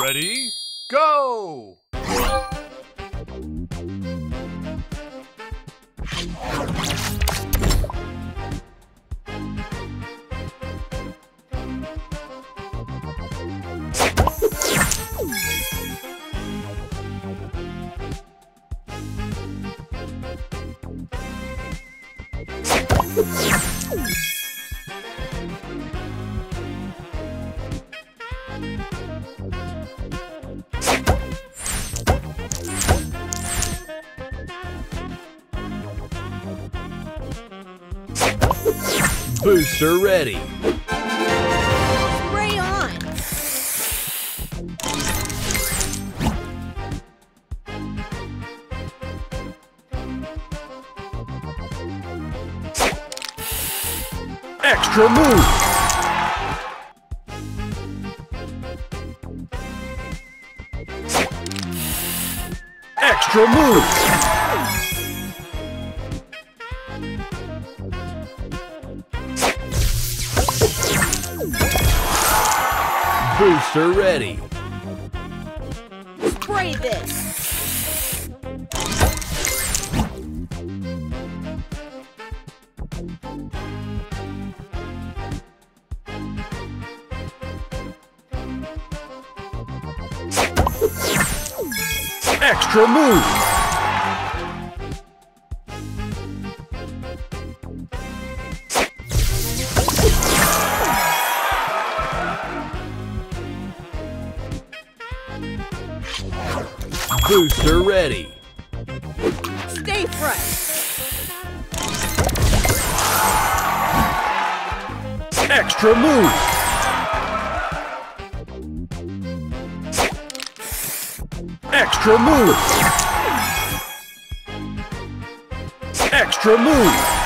Ready, go! Booster ready. Spray on. Extra move. Extra move. Booster ready. Spray this. Extra move. Booster ready. Stay fresh. Extra move. Extra move. Extra move.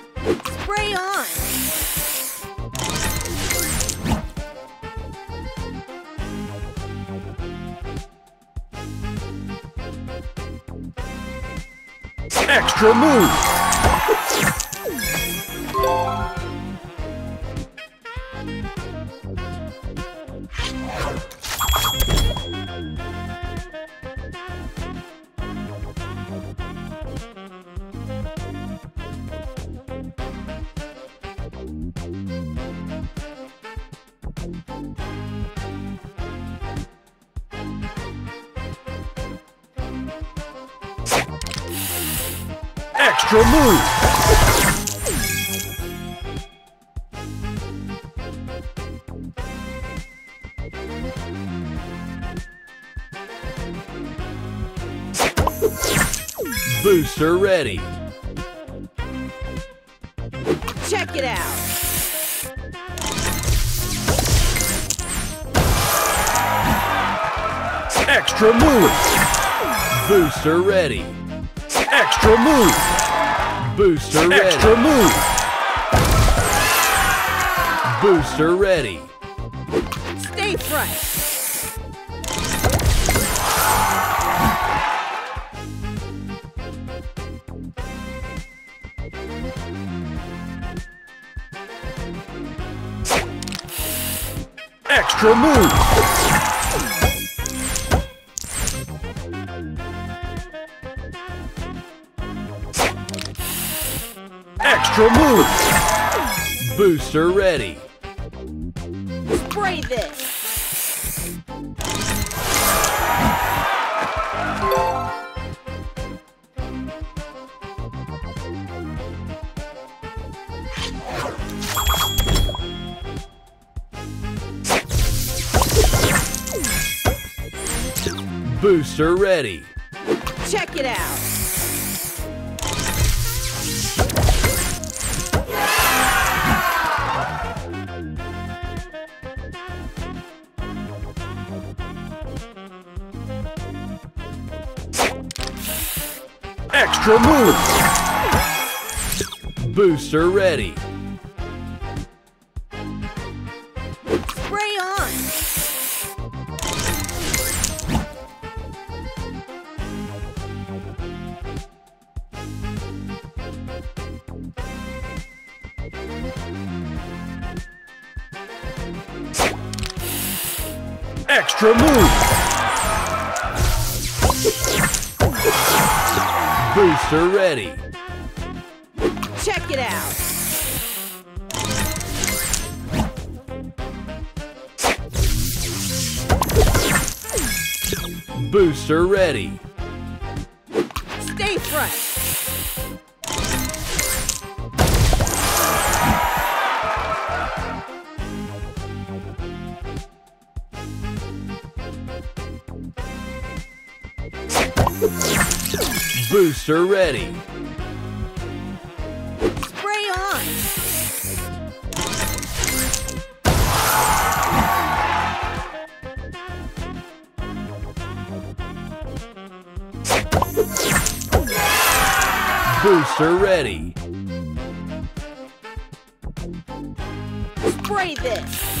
Extra move. Extra move. Booster ready. Check it out. Extra move. Booster ready. Extra move. Booster ready. Extra move. Booster ready. Stay fresh. Extra move. Extra move. Booster ready. Spray this. Booster ready. Check it out. Extra move! Booster ready! Spray on! Extra move! Booster ready! Check it out! Booster ready! Booster ready! Spray on! Booster ready! Spray this!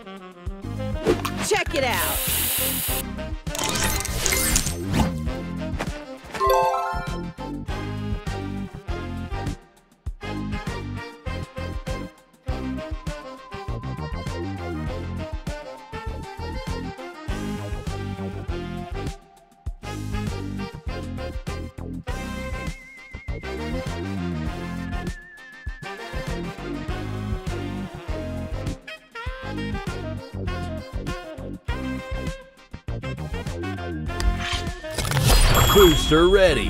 Booster ready!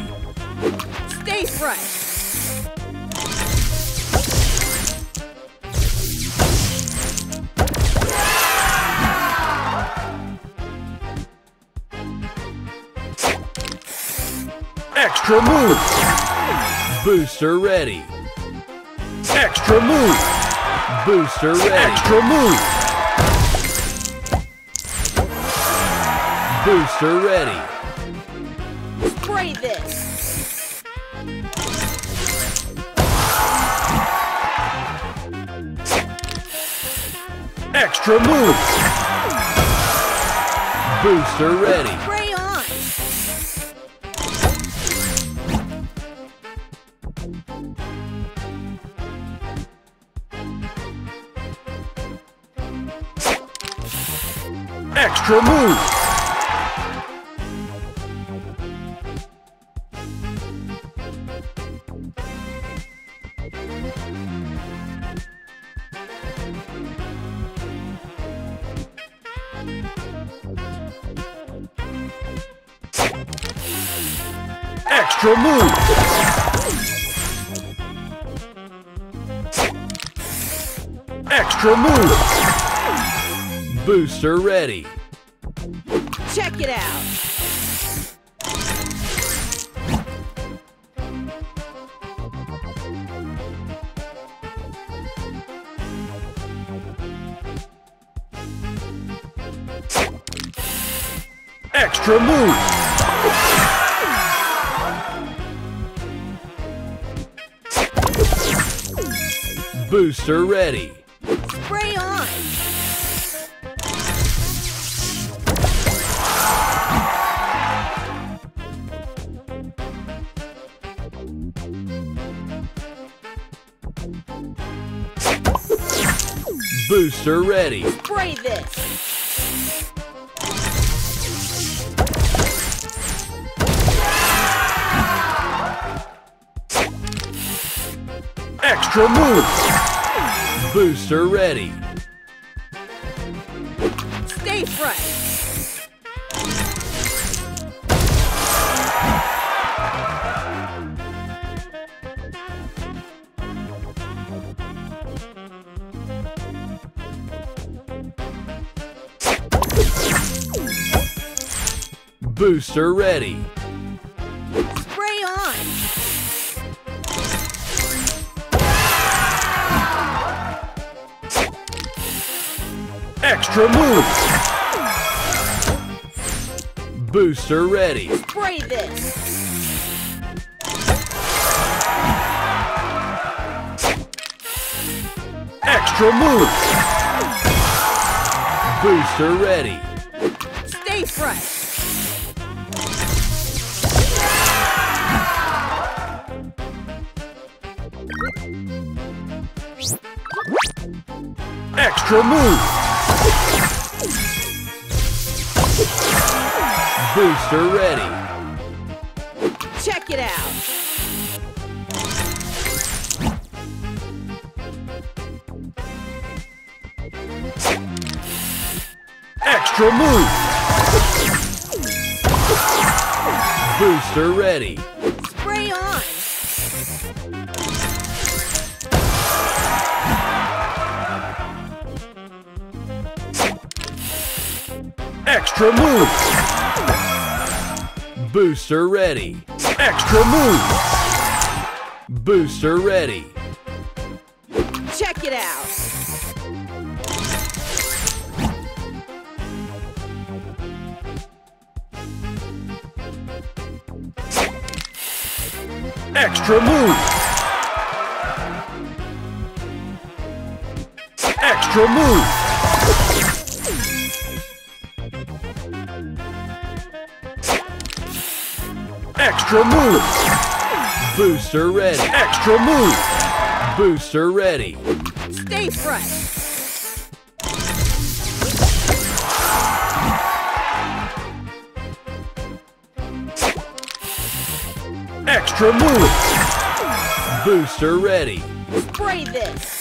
Stay fresh! Extra move! Booster ready! Extra move! Booster ready! Extra move! Booster ready! This! Extra move! Booster ready! Spray on! Extra move! Extra move! Extra move! Booster ready! Check it out! Extra move! Booster ready! Spray on! Booster ready! Spray this! extra move. Booster ready. Stay fresh. Booster ready. Extra move. Booster ready. Spray this. Extra move. Booster ready. Stay fresh. Extra move. Booster ready. Check it out. Extra move. Booster ready. Spray on. Extra move. Booster ready. Extra move. Booster ready. Check it out. Extra move. Extra move. Booster ready. Extra move. Booster ready. Stay fresh. Extra move. Booster ready. Spray this.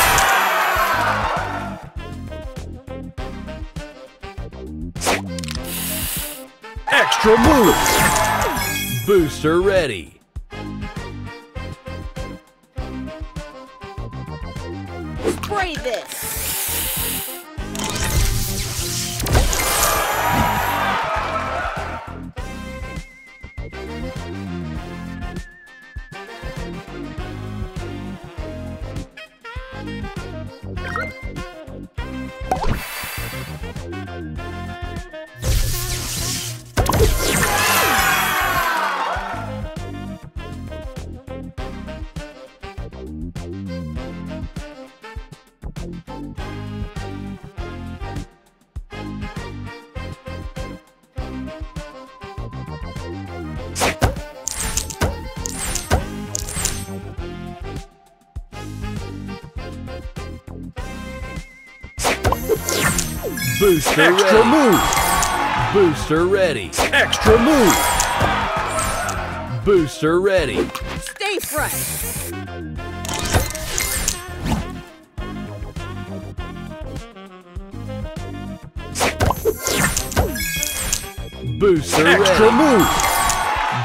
Extra move. Booster ready. Spray this. Booster Extra ready. move. Booster ready. Extra move. Booster ready. Stay fresh. Booster Extra ready. move.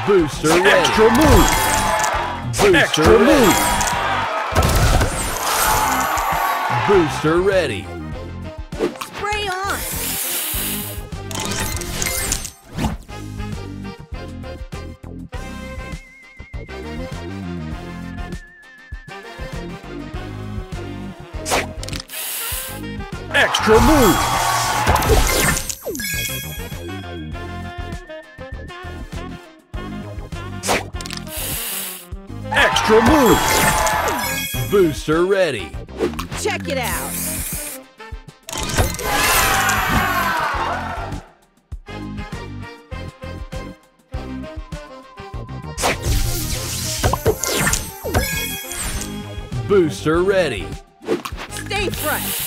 Booster ready. Extra move. Booster Extra ready. move. Booster ready. Extra move. Extra move! Booster ready. Check it out. Booster ready. Stay fresh.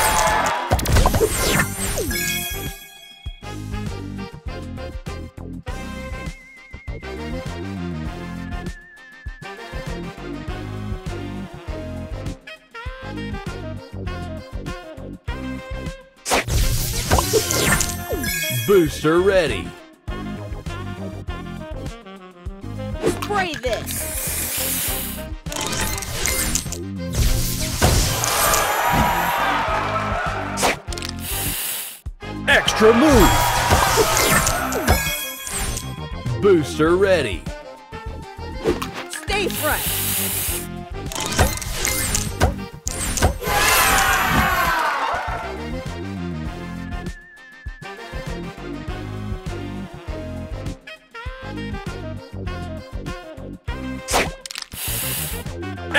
Booster ready. Spray this. Extra move. Booster ready.